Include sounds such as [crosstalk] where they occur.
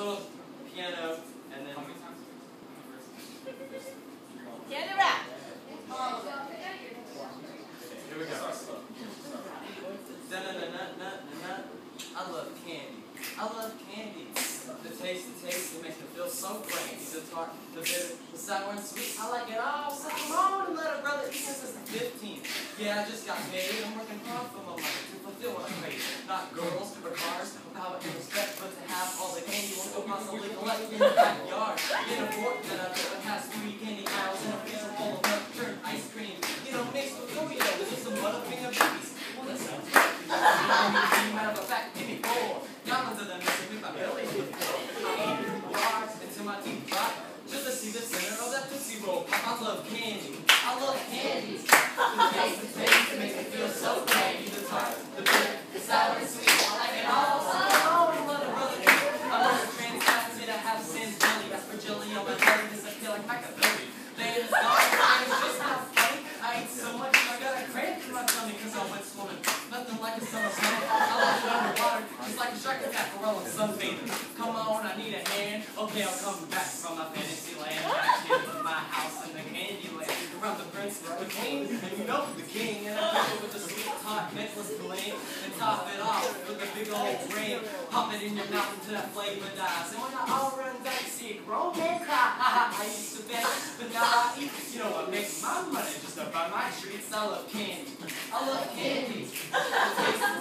little piano, and then. Piano rap. Here we go. Da-na-na-na-na-na. I love candy. I love candy. The taste, the taste, it makes me feel so great. The tart, the bitter, the sour and sweet. I like it all. So come on and let a brother eat since it's 15. Yeah, I just got paid. I'm working hard for my life to fulfill what I crave. Not girls or cars or power and respect, but to have all the one could possibly collect in the backyard. In a fork that I built that has three candy aisles and a freezer full of milk, turned ice cream. You know, mixed with Oreos with some butterfinger babies. Well, that sounds good. Matter of fact, give me four. Gallons of them mixing with my belly. I eat bars until my teeth. Just to see the center of that Tootsie Roll. I love candy. I love candy. I like. The it's. I so much, I got a cramp in my because I went swimming. Nothing like a summer. I underwater, just like a shark attack I'm sunbathing. Come on, I need a hand. Okay, I'll come back from my fantasy land. Here to my house in the candy land. The prince, the and you know the king. And I with the sweet tart necklace bling. And top it off with ring. Pop it in your mouth until that flavor dies. And when I all runs out, you see a grown man cry. [laughs] I used to bet, but now I eat. You know what makes my money just by my treats. I love candy. I love candy. [laughs]